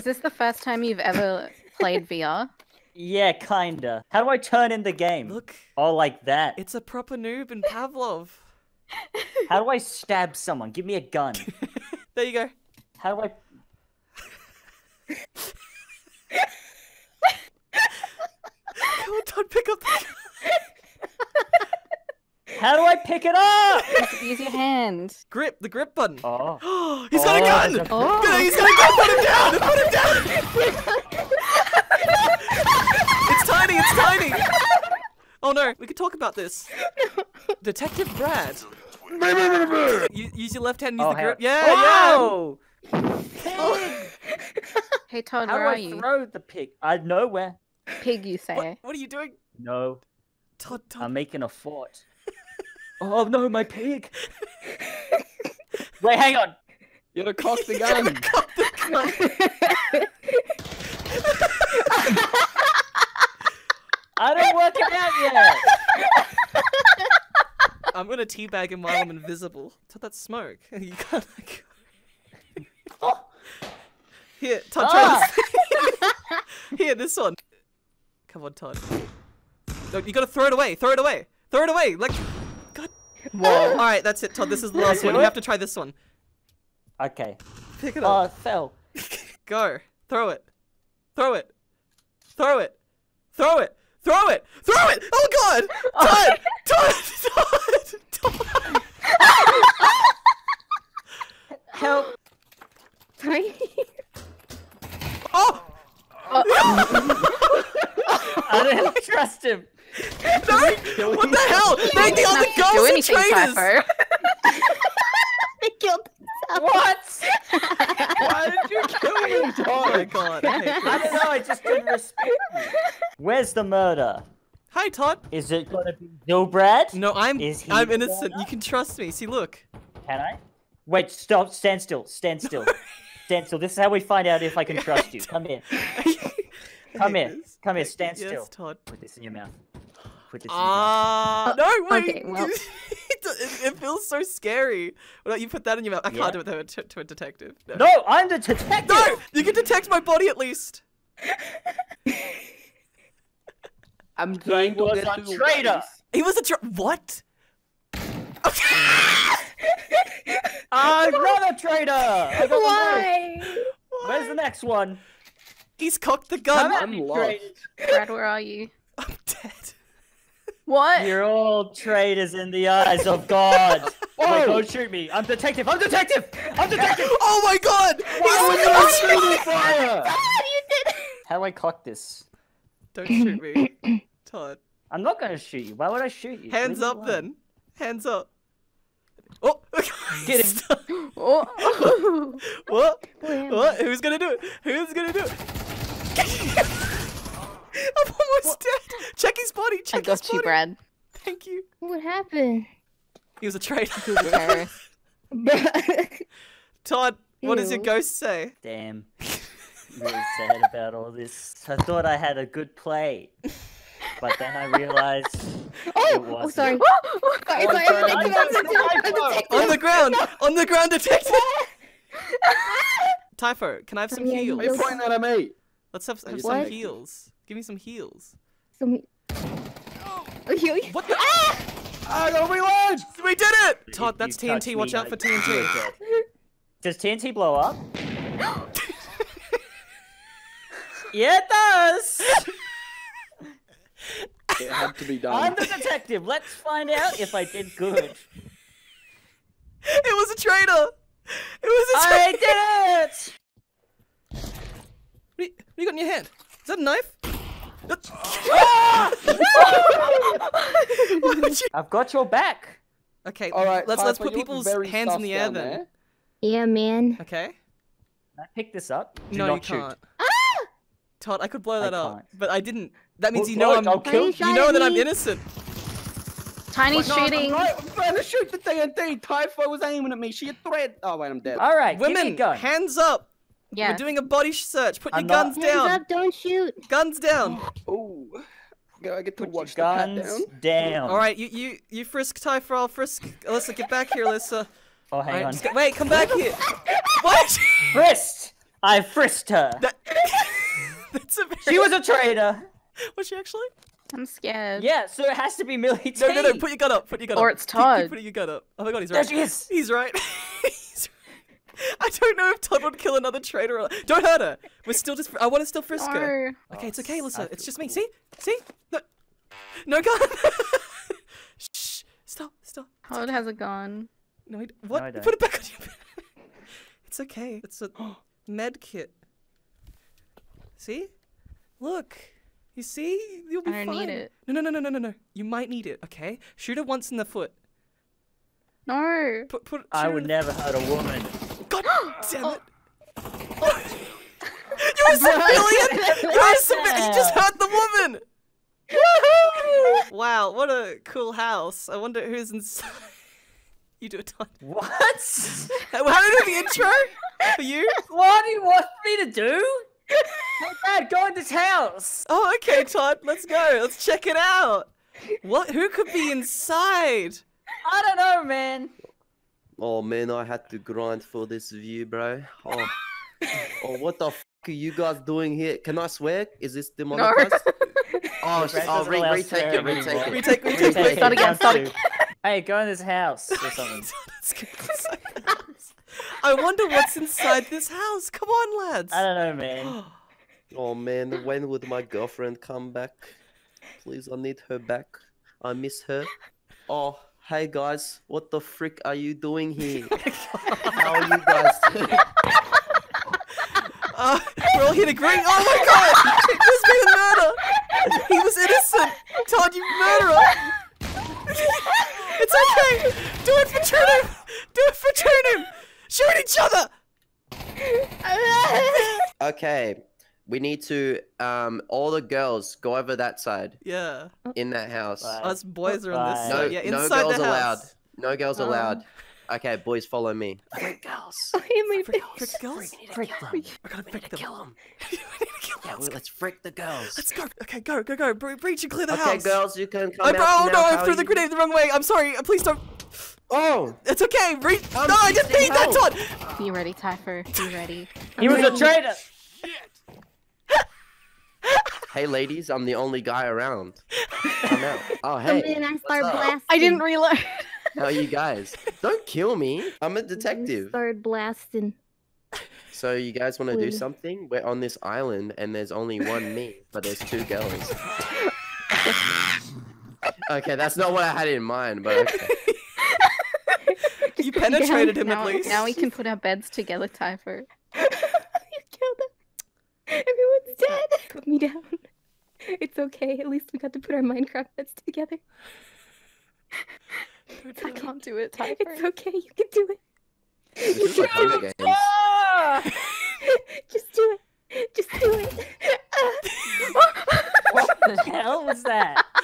Is this the first time you've ever played VR? Yeah, kinda. How do I turn in the game? Look, Oh, like that. it's a proper noob in Pavlov. How do I stab someone? Give me a gun. There you go. How do I? Come on, Todd, pick up the How do I pick it up? Use your hand. grip, the grip button. Oh. he's got a Oh, gun! a- Oh. Good, He's got a gun! Put him down! Put him down! it's tiny, it's tiny! Oh no, we could talk about this. Detective Brad. U- use your left hand, and use Oh, the grip. on. Yeah, yeah! Whoa! Hey Todd, How where do are I you? throw the pig? I nowhere. Pig, you say. What, what are you doing? No, Todd, Todd. I'm making a fort. Oh no, my pig! Wait, hang on. You gotta cock the gun. I don't work it out yet. I'm gonna teabag him while I'm invisible. Todd, that smoke. You can't like... Here, Todd, try this. Ah. Here, this one. Come on, Todd. No, you gotta throw it away. Throw it away. Throw it away. Like, God. Whoa. All right, that's it, Todd. This is the last one. You have to try this one. Okay. Pick it Oh, up. it fell. Go. Throw it. Throw it. Throw it. Throw it. Throw it. Throw it. Oh God. Todd. Todd. Todd. Todd. Help! Oh uh, I don't trust him. no! What the hell? They killed the other Nothing to do girls are anything, traitors. Typho. I killed What? Why did you kill me, Oh my Todd? God. I hate I don't know. I just didn't respect you. Where's the murder? Hi, Todd. Is it gonna be Zylbrad? No, I'm Is he I'm innocent. murderer? You can trust me. See, look. Can I? Wait, stop. Stand still. Stand still. Stand still. This is how we find out if I can trust you. Come here. Come here. Come here. Stand Yes, still. Todd. Put this in your mouth. Put this Ah, no, wait. okay, well- it, it feels so scary. Well, you put that in your mouth. I Yeah. can't do it to, to a detective. No. in your mouth. No, I'm the detective. No! You can detect my body at least. I'm trying to was get a traitor. bodies. He was a tr- what? I'm not a traitor. I got the knife. Why? Where's the next one? He's cocked the gun. at I'm me, lost. traitors. Brad, where are you? I'm dead. What? You're all traitors in the eyes of God. Oh! Wait, Oh! don't shoot me. I'm detective. I'm detective. I'm detective. Oh my god! Why He's was you shooting fire? God, you did. How do I cock this? Don't shoot me, Todd. I'm not gonna shoot you. Why would I shoot you? Hands up then. Hands up. Oh! Get it. Oh. what? What? Who's gonna do it? Who's gonna do it? I'm almost dead. Check his body. I Check his got you, body. Brad. Thank you. What happened? He was a traitor. He was a terrorist. Todd, what does your Ew. ghost say? Damn. I'm really sad about all this. I thought I had a good play, but then I realized oh, it oh, wasn't. Oh, oh, oh, sorry. sorry, Oh, sorry, sorry, I'm I'm sorry, I'm detective, I'm I'm detective. On the ground! On the ground, detective! Typho, can I have some Yeah, you heals? Why you pointing that at me? Let's have, have some What? heals. Give me some heals. Some... Oh, you... What the? I gotta reload! We did it! Todd, that's you touch TNT. Watch me, out for TNT. Does TNT blow up? yeah, it does. It had to be done. I'm done. the detective. Let's find out if I did good. It was a traitor! It was a traitor! I did it. What, do you, what do you got in your hand? Is that a knife? You- I've got your back. Okay, Alright, let's let's put people's hands in the air then. there. Yeah, man. Okay? Can I pick this up? Do no, not you shoot. can't. Ah! Todd, I could blow I that up, can't. but I didn't. That means Well, you know look, I'm. I'll kill you. You know that I'm me. innocent. Tiny's No, I'm shooting. right- I'm trying to shoot the TNT. Typho was aiming at me. She a threat. Oh wait, I'm dead. All right, give me a Women, gun. hands up. Yeah. We're doing a body search. Put your I'm not- guns Hands down. up, don't shoot. Guns down. Oh, I get to Put watch your the pat guns down. down. All right, you you you frisk Typho. I'll frisk Alyssa. Get back here, Alyssa. Oh, All hang right, on. just get- wait, come back here. what? Wrist. I frisked her. That, that's a very. She was a traitor. Was she actually? I'm scared. Yeah, so it has to be Millie No, no, no. Put your gun up. Put your gun Or up. Or it's Keep- keep Todd. putting your gun up. Oh my god, he's right. There right. she is. He's right. He's right. I don't know if Todd would kill another traitor. Or... Don't hurt her. We're still just. I want to still frisk her. No. Okay, it's okay, I Alyssa. It's feel just me. cool. See? See? No, no gun. Shh. Stop. Stop. Todd has a gun. No, I d- what? I Put it back on your. it's okay. It's a med kit. See? Look. You see? You'll be I don't fine. need it. No, no, no, no, no, no, no. You might need it. Okay. Shoot her once in the foot. No. Put, put. I would never hurt a woman. God oh. damn it! Oh. You're a civilian. You're a civilian. You just hurt the woman. wow, what a cool house. I wonder who's inside. You do it, Todd. What? How how do you do the intro for you? what do you want me to do? Hey, Dad, go in this house. Oh, okay, Todd. Let's go. Let's check it out. What? Who could be inside? I don't know, man. Oh man, I had to grind for this view, bro. Oh, oh what the f are you guys doing here? Can I swear? Is this demonetized? Oh, Brad oh doesn't re- retake it, retake it. Retake, retake, Retake Start again, start to. Hey, go in this house or something. Let's go inside the house. I wonder what's inside this house. Come on, lads. I don't know, man. Oh man, when would my girlfriend come back? Please, I need her back. I miss her. Oh, hey guys, what the frick are you doing here? How are you guys? Uh, we're all here to agree. Oh my god! There's been a murder! He was innocent! Todd, you murderer! it's okay! Do it for Trunoom! Do it for Trunoom! Shoot each other! okay, we need to um all the girls go over that side Yeah. in that house. Bye. Us boys are on this Bye. No, side. Yeah, no inside girls the allowed. house. No girls Oh. allowed. Okay, boys, follow me. Freak girls. Okay, my Frick, face. frick girls? Freak them. We're gonna frick them. them. we need to kill Yeah, them. well, let's freak the girls. Let's go. Okay, go, go, go. Bre- breach and clear the Okay, house. girls, you can come I, out bro, oh now. no, I threw are the you- grenade the wrong way. I'm sorry. Uh, Please don't. Oh, It's okay. Reach. I'm no, I didn't fixing mean that, help. Todd. Be ready, Typho. Be ready. He was a traitor. Hey, ladies, I'm the only guy around. Come out. Oh, Come hey, in, I start up? blasting. I didn't reload. how are you guys? Don't kill me. I'm a detective. Start blasting. So you guys want to do something? We're on this island and there's only one me, but there's two girls. okay, that's not what I had in mind, but okay. You penetrated him now, at least. now we can put our beds together, Typho. You killed him. Everyone's dead. Put me down. It's okay. At least we got to put our Minecraft beds together. I can't do it, Typho. It's okay. You can do it. This is like Hunger Games. Just do it. Just do it. What the hell was that?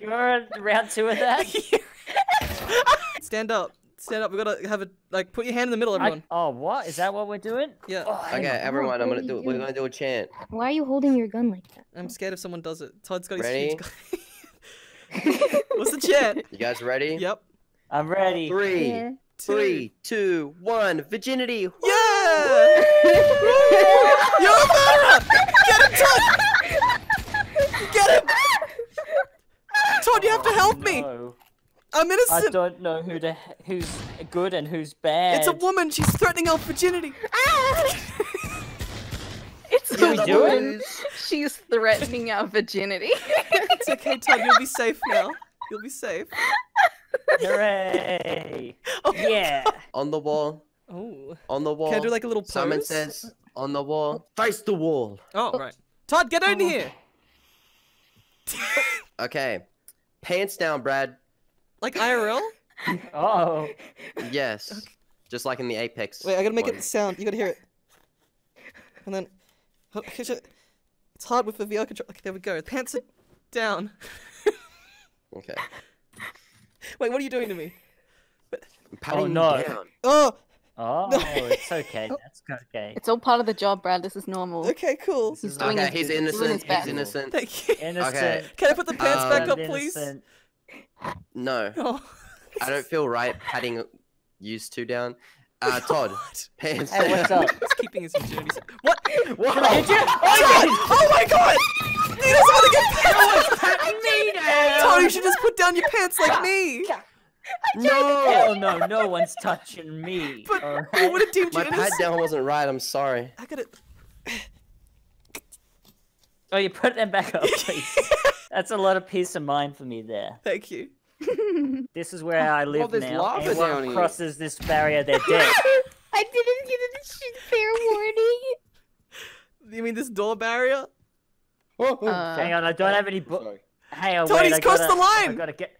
You were on round two of that? Stand up. Stand up. We gotta have a like. Put your hand in the middle, I- everyone. oh, what? Is that what we're doing? Yeah. Oh, Okay, everyone, I'm gonna do. you We're gonna do a chant. Why are you holding your gun like that? I'm scared if someone does it. Todd's got his Ready? huge gun. What's the chant? You guys ready? Yep. I'm ready. Three, Yeah. three, two, one. Virginity. Yeah! You're a murderer! Get him, Todd! Get him! Todd, you have to help me! No. I'm innocent. I don't know who to, who's good and who's bad. It's a woman! She's threatening our virginity! Ah! It's What are a doing? woman. She's threatening our virginity. It's okay, Todd, you'll be safe now. You'll be safe. Hooray! Oh. Yeah. On the wall. Oh. On the wall. Can I do like a little pose? Simon says, on the wall. Face the wall. Oh, right. Todd, get in oh. here! Okay. Pants down, Brad. Like IRL? Oh. Yes. Just like in the Apex. Wait, I gotta make one. it sound. You gotta hear it. And then. oh. It's hard with the VR control. Okay, there we go. Pants are down. Okay. Wait, what are you doing to me? I'm patting you no. down. Oh, Oh, it's okay. That's okay. It's all part of the job, Brad. This is normal. okay, cool. This He's is doing Okay, his- he's innocent. He's innocent. Thank you. innocent. Can I put the pants Um, back up, please? innocent. No. Oh. I don't feel right patting used to down. Uh, Todd. Pants. Hey, what's up? He's keeping his virginity. se- What? Whoa. Did you? Todd! Oh my god! He doesn't want to get pants! Todd, you should just put down your pants like me! No. Hell no, no one's touching me. But alright? we would have deemed you My pat innocent. down wasn't right. I'm sorry. I gotta. Oh, you put them back up, please. That's a lot of peace of mind for me there. Thank you. This is where I live there's now. lava Anyone down here. crosses this barrier, they're dead. I didn't get a sh- fair warning. You mean this door barrier? Oh, oh. Uh, Hang on, I don't have any bu- Sorry. Hang on, Todd, wait, he's I crossed gotta, the line! I gotta get.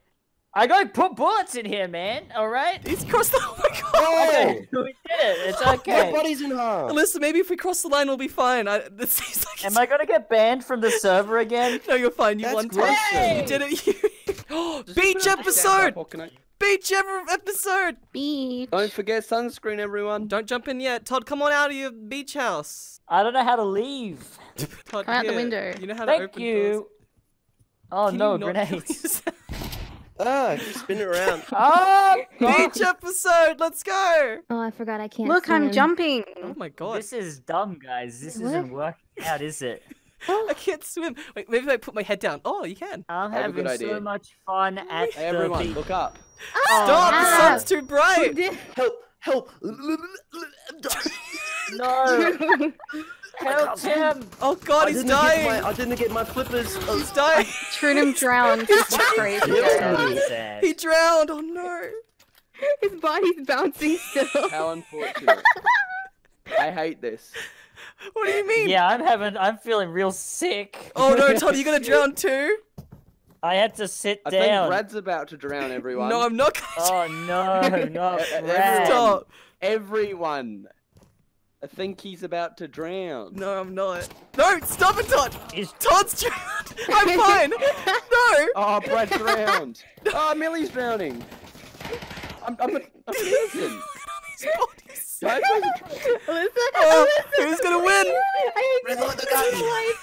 I gotta put bullets in here, man. All right. He's crossed the. Oh my god! Oh! we did it. It's My okay. body's in harm. Alyssa, maybe if we cross the line, we'll be fine. I, this seems like Am I gonna get banned from the server again? No, you're fine. You That's won great. twice. You did it. You... Just Beach episode. up, or can I- Beach ever episode. Beach. Don't forget sunscreen, everyone. Don't jump in yet. Todd, come on out of your beach house. I don't know how to leave. Todd, Come out the window. You know how to Thank open you. doors. Oh Can no, you not kill grenades. Yourself? Ah, keep spinning around. oh, God. beach episode. Let's go. Oh, I forgot I can't. Look, I'm swim. jumping. Oh my god. This is dumb, guys. This What? isn't working out, is it? Oh, I can't swim. Wait, maybe if I put my head down. Oh, you can. I'm I have a good having so idea. much fun at Hey, the everyone, beach. look up. Stop! The ah. sun's too bright. Help! Help! No, help him! Oh god, I he's didn't dying. my- I didn't get my flippers. Oh, He's dying. Trunoom drowned. This is crazy. Yeah. He drowned. Oh no. His body's bouncing still. How unfortunate. I hate this. What do you mean? Yeah, I'm having. I'm feeling real sick. Oh no, Todd, You're gonna drown too? I had to sit I think down. Brad's about to drown everyone. No, I'm not gonna. Oh no, not Brad. Stop. Everyone. I think he's about to drown. No, I'm not. No, stop it, Todd. He's- Todd's drowned. I'm fine. No. Oh, Brad drowned. Oh, Millie's drowning. I'm, I'm, a, I'm an innocent. These bodies. Guys, Alyssa, Oh, Alyssa, who's gonna win? I Red just light, the want gun. to.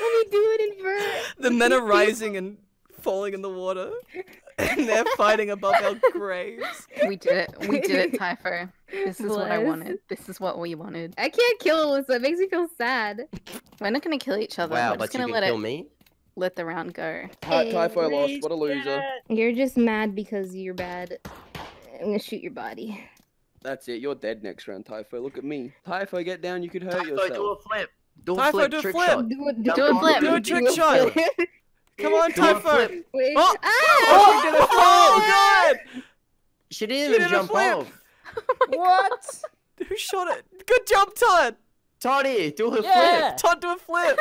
Let me do it in vert. The men are rising and falling in the water, and they're fighting above our graves. We did it. We did it, Typho. This is what I wanted. This is what we wanted. I can't kill Alyssa. It makes me feel sad. We're not gonna kill each other. Wow, We're but just you gonna can let kill it me? let the round go. Ty- Typho lost. What a loser. You're just mad because you're bad. I'm gonna shoot your body. That's it. You're dead next round, Typho. Look at me. Typho, get down. You could hurt Typho, yourself. do a flip. Do a Typho, flip, do a trick flip. shot. Do a, Do a flip. Do a trick shot. Come on, Do a Typho. flip. Wait. Oh! Ah! Oh, oh God! She didn't She even did jump flip. off. What? Who shot it? Good job, Todd. Toddy, do a Yeah. flip. Todd, do a flip.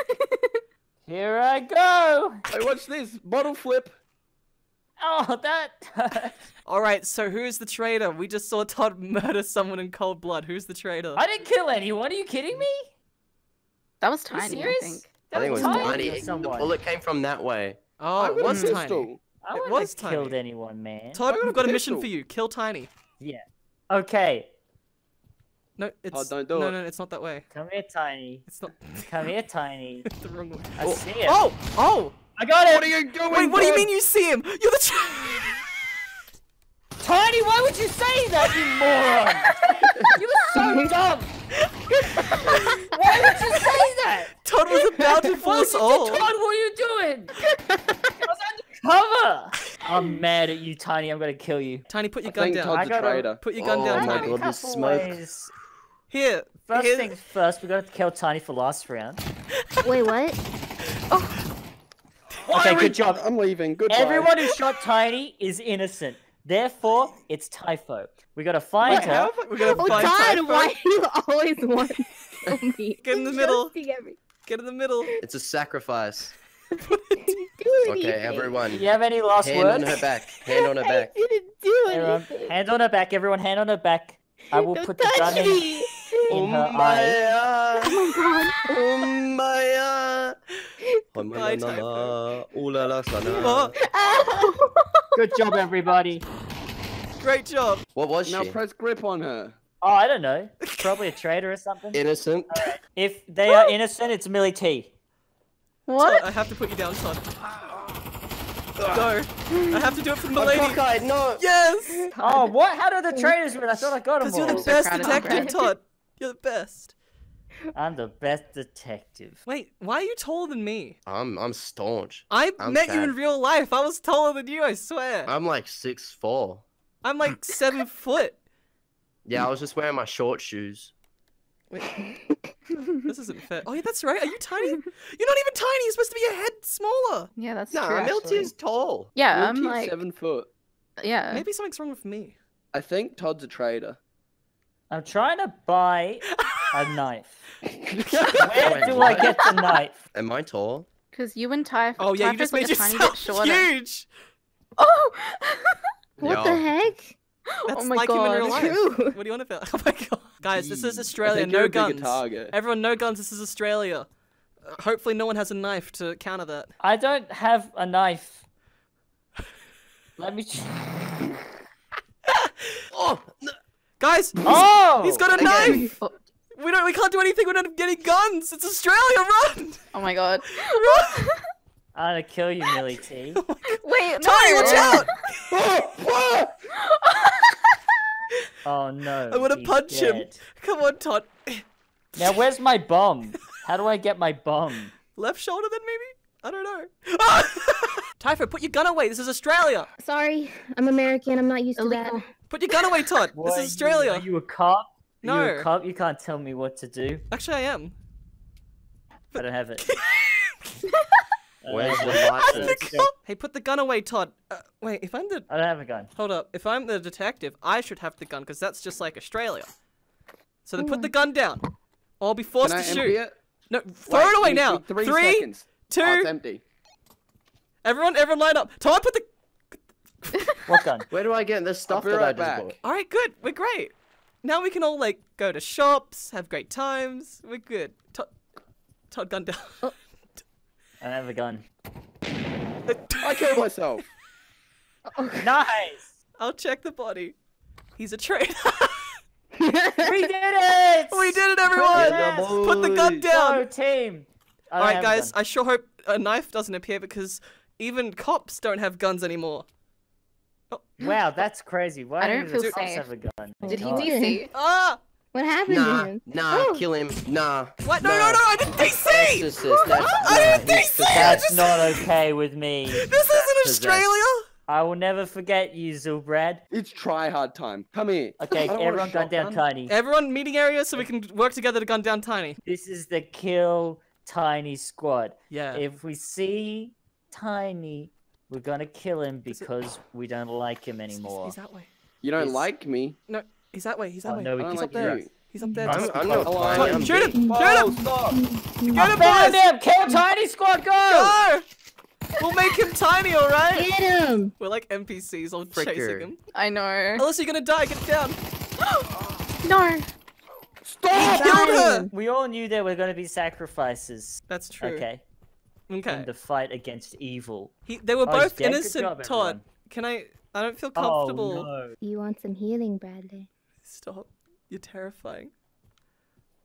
Here I go. Hey, watch this. Bottle flip. Oh, that. All right, so who's the traitor? We just saw Todd murder someone in cold blood. Who's the traitor? I didn't kill anyone. Are you kidding me? That was Are you tiny, I serious? think. I think it was Tiny tiny. or The bullet came from that way. Oh, it was tiny. pistol. I It wouldn't was have killed anyone, man. Todd, I got a we've got a mission for you. Kill Tiny. Yeah. Okay. No, it's oh, don't do no, it. no, it's not that way. Come here, Tiny. It's not. Come here, Tiny. it's the wrong way. I Oh. see it. Oh, oh! I got it. What are you doing? Wait, what do you mean you see him? You're the. Tiny, why would you say that, you moron? you were so dumb. Why would you say that? Todd was about to fool Why us all. Todd, what are you doing? I was undercover. I'm mad at you, Tiny. I'm gonna kill you. Tiny, put your I gun think down. Todd's I a gotta- traitor. Put your gun Oh down, my Tiny. God. this Couple smoke. ways. Here. First here- things first, we gotta kill Tiny for last round. Wait, what? Oh. Okay, good job. I'm leaving. Goodbye. Everyone who shot Tiny is innocent. Therefore, it's Typho. We gotta find Wait, her. how have I- We're gonna Oh, find Todd, Typho. why do you always want to kill me? Get in the middle. Get in the middle. It's a sacrifice. didn't do Okay, everyone. You have any last Hand words? Hand on her back. Hand on her I back. didn't do Everyone, anything. hand on her back. Everyone, hand on her back. I will Don't put the touch gun in, me. in her eye. Oh my god. Ummaya. Goodbye, Ummaya. Ooh la la sana. Oh, Ow. Good job, everybody. great job. What was Now she? Now press grip on her. Oh, I don't know. Probably a traitor or something. Innocent. Uh, if they are innocent, it's Miltia. Todd, What? I have to put you down, Todd. Ah. Go. I have to do it for the I'm lady. cockeyed, no. Yes. Oh, what? How did the traitors win? I thought I got them Because you're the best proud of you, detective, Todd. You're the best. I'm the best detective. Wait, why are you taller than me? I'm I'm staunch. I I'm met you in real life. I was taller than you, I swear. I'm like six four. I'm like seven foot. Yeah, I was just wearing my short shoes. Wait, this isn't fair. Oh yeah, that's right. Are you tiny? You're not even tiny. You're supposed to be a head smaller. Yeah, that's Nah, true. Milty actually. is tall. Yeah, I'm like, seven foot. yeah. Maybe something's wrong with me. I think Todd's a traitor. I'm trying to buy a knife. Where Wait, do I get the knife? Am I tall? Because you and Ty. Oh yeah, you just made a tiny bit yourself huge. Oh! What Yo. the heck? That's oh my like god. him in real life. True. What do you want to feel? Oh my god, guys, this is Australia. No guns. target. Everyone, no guns. This is Australia. Uh, hopefully, no one has a knife to counter that. I don't have a knife. Let me. Ch- Oh, no. Guys, oh! he's got a Okay. knife. We don't. We can't do anything without getting guns. It's Australia. Run! Oh my god. Run! I'm gonna kill you, Miltia. Oh Wait, Tony, no. watch out! Oh no. I wanna he's punch him. Come on, Todd. Now where's my bomb? How do I get my bomb? Left shoulder, then maybe. I don't know. Typho, put your gun away. This is Australia. Sorry, I'm American. I'm not used to that. Put your gun away, Todd. What, this is Australia. You, are you a cop? Are You No. a cop? You can't tell me what to do. Actually, I am. I don't have it. Where's the have it. license? Hey, put the gun away, Todd. Uh, wait, if I'm the I don't have a gun. hold up, if I'm the detective, I should have the gun because that's just like Australia. So then put Hmm. the gun down, or I'll be forced Can to I shoot. it? No, throw Wait, it away now. me Three, Three, seconds. two. Oh, it's empty. everyone, everyone, line up. Todd, put the. What gun? Where do I get this stuff be that I just back. bought? All right, good. We're great. Now we can all like go to shops, have great times. We're good. Todd, Todd, gun down. Oh. I don't have a gun. I killed myself. Nice! I'll check the body. He's a traitor. We did it! we did it, everyone. Yeah, Put the gun down. Go team! All right, guys. I sure hope a knife doesn't appear because even cops don't have guns anymore. Wow, that's crazy. Why I do don't the feel safe. have a gun? Did he DC? Ah! What happened Nah, to him? nah, Oh. kill him. Nah. What? No, nah. no, no! I didn't DC. just this. That's, I didn't he's think so. possessed. That's not okay with me. This isn't Possessed. Australia. I will never forget you, Zylbrad. It's try hard time. Come here. Okay, I don't want a everyone gun down tiny. Everyone, meeting area so we can work together to gun down Tiny. This is the kill Tiny squad. Yeah. If we see Tiny, we're gonna kill him because we don't like him anymore. He's that way. You don't It's- like me. No, he's that way. He's that Oh, way. no, we I don't he's can up like there. He's up there. I'm, I'm not Hello. fine. Todd, I'm shoot him! Shoot Oh, him! stop. Get him, Found boys! him! Kill Tiny squad, go! Go! We'll make him tiny, all right? Get him! We're like NPCs all Fricker. chasing him. I know. Unless you're gonna die, get down. No. Stop! He killed her. We all knew there were gonna be sacrifices. That's true. Okay. Okay. In the fight against evil. He, they were Oh, both innocent, job, Todd. everyone. Can I? I don't feel oh, comfortable. Oh no. You want some healing, Bradley? Stop. You're terrifying.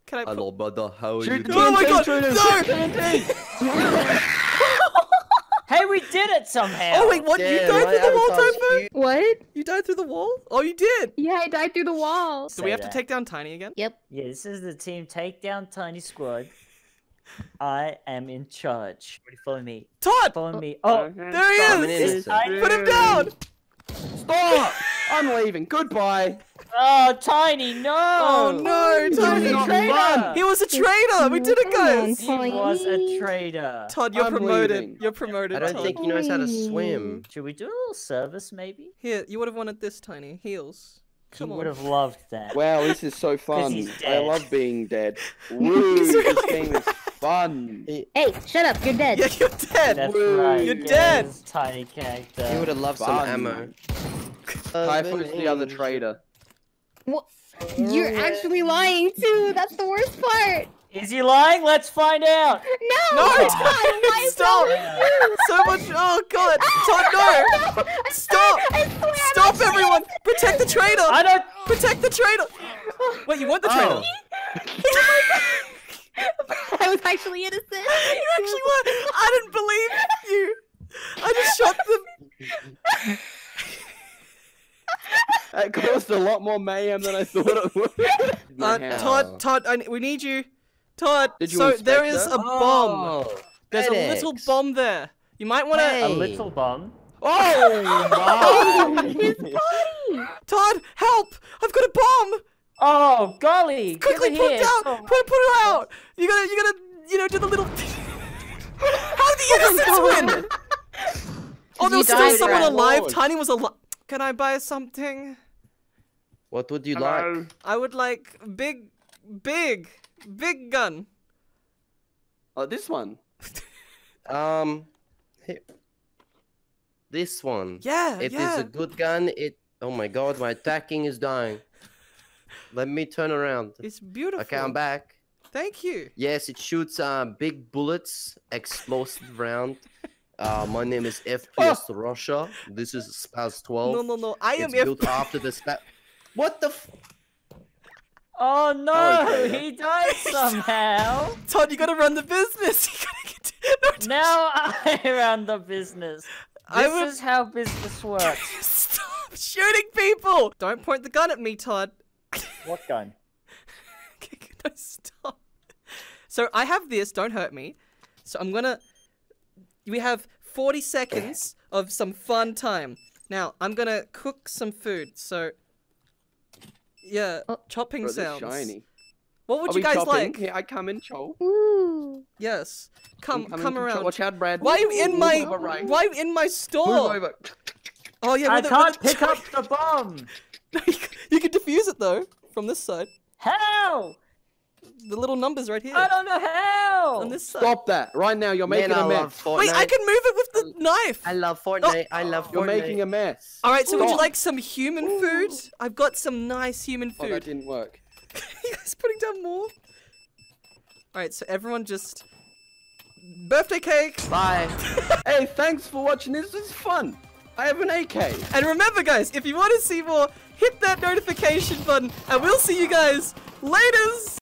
Can I? Put... Hello, brother. How are Shoot you doing? Oh my god! No! Hey, we did it somehow! Oh wait, what? you Damn, died my through the wall, avatar's Typho? huge. What? You died through the wall? Oh, you did. Yeah, I died through the wall. Do we Say have to take down Tiny again? Yep. Yeah, this is the team takedown tiny squad. I am in charge. Ready, follow me. Todd! Follow me. Oh, oh There he I'm is! Put him down! Stop! I'm leaving. Goodbye. oh, tiny, no! Oh no, He Tiny! was a traitor! fun. He was a traitor! We did it, guys! He was a traitor. Todd, you're I'm promoted. leaving. You're promoted, I don't Todd. think he knows how to swim. Should we do a little service, maybe? Here, you would have wanted this, Tiny. Heels. Come he on. would have loved that. Wow, this is so fun. he's I love being dead. Woo, He's this really game is fun. Hey, shut up. You're dead. Yeah, you're dead! That's Woo. right. You're yes, dead. Tiny character. He would have loved some Fun. ammo. Typhoon's the other traitor. What? You're actually lying too. That's the worst part. Is he lying? Let's find out. No. No, God, Todd, why stop! So much. Oh god! Todd, no! I Stop! I Stop, not everyone! Protect the traitor! I don't. Protect the traitor! Wait, you want the traitor? Oh. I was actually innocent. You actually were. I didn't believe you. I just shot them. That caused a lot more mayhem than I thought it would. Uh, Todd, Todd, I, we need you. Todd, you so there is her? a bomb. Oh, There's FedEx. a little bomb there. You might want to... Hey. A little bomb? Oh! my! His body! Todd, help! I've got a bomb! Oh, golly! Quickly put here. it out. Oh, Put it, put it out. You gotta, you gotta, you know, do the little. How did the innocents win? Oh, there was still died, someone Brad. alive. Lord. Tiny was alive. Can I buy something? What would you Hello. like? I would like big, big, big gun. Oh, this one. Um, here. this one. Yeah, It is yeah. a good gun. It. Oh my god, my attacking is dying. Let me turn around. It's beautiful. Okay, I'm back. Thank you. Yes, it shoots uh, big bullets, explosive round. Uh, my name is FPS Russia. This is SPAS-12. No, no, no. I am it's built F- after the Spaz. What the? F- Oh no! Okay. He died somehow. Todd, you gotta run the business. You gotta get. No, now I run the business. This I would- is how business works. Stop shooting people! Don't point the gun at me, Todd. What gun? no, stop. So I have this. Don't hurt me. So I'm gonna. We have 40 seconds of some fun time. Now I'm gonna cook some food. So. Yeah, Oh. chopping Bro, they're sounds. shiny. What would Are you guys chopping? like? Here, I come in, Chol. Ooh. Yes. Come, I'm come around. Watch out, Brad. Why are you in Move my? over right. Why are you in my store? over. Oh yeah, I the- can't with pick up the bomb. you can defuse it though from this side. How? The little numbers right here I don't know how. on this side. Stop that right now. You're making Man, I a mess. Fortnite. Wait, I can move it with the knife. I love Fortnite. I love Fortnite. You're making a mess. All right, so would you like some human food? I've got some nice human food. Oh, that didn't work. you guys putting down more? All right, so everyone just birthday cake. Bye. Hey, thanks for watching. This is fun. I have an AK. And remember, guys, if you want to see more, hit that notification button, and we'll see you guys later's.